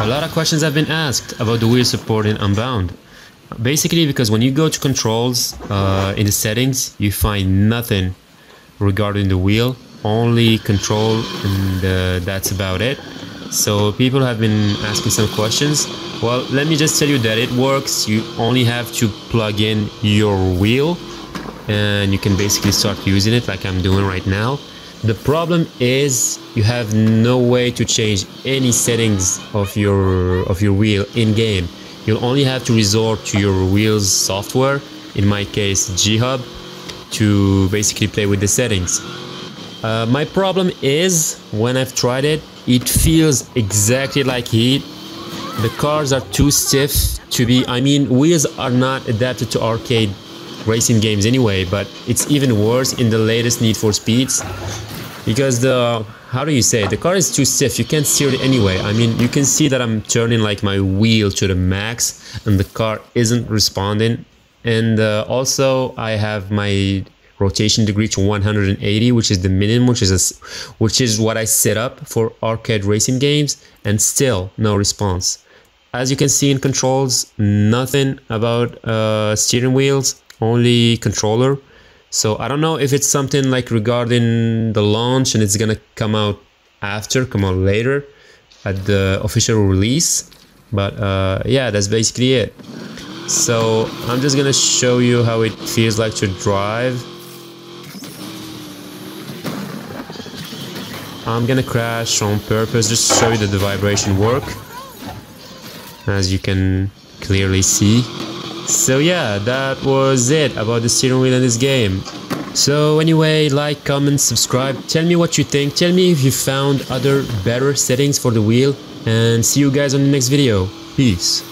A lot of questions have been asked about the wheel support in Unbound. Basically because when you go to controls uh, in the settings, you find nothing regarding the wheel, only control and uh, that's about it. So people have been asking some questions. Well, let me just tell you that it works. You only have to plug in your wheel and you can basically start using it like I'm doing right now. The problem is you have no way to change any settings of your of your wheel in game. You'll only have to resort to your wheel's software, in my case G-Hub, to basically play with the settings. Uh, my problem is when I've tried it, it feels exactly like Heat. The cars are too stiff to be, I mean, wheels are not adapted to arcade racing games anyway, but it's even worse in the latest Need for Speeds because the how do you say the car is too stiff. You can't steer it anyway. I mean you can see that I'm turning like my wheel to the max and the car isn't responding. And uh, also I have my rotation degree to 180 which is the minimum which is a, which is what I set up for arcade racing games and still no response. As you can see in controls nothing about uh, steering wheels only controller so I don't know if it's something like regarding the launch and it's gonna come out after, come out later at the official release. But uh, yeah, that's basically it. So I'm just gonna show you how it feels like to drive. I'm gonna crash on purpose just to show you that the vibration work. As you can clearly see. So yeah, that was it about the steering wheel in this game. So anyway, like, comment, subscribe, tell me what you think, tell me if you found other better settings for the wheel, and see you guys on the next video. Peace.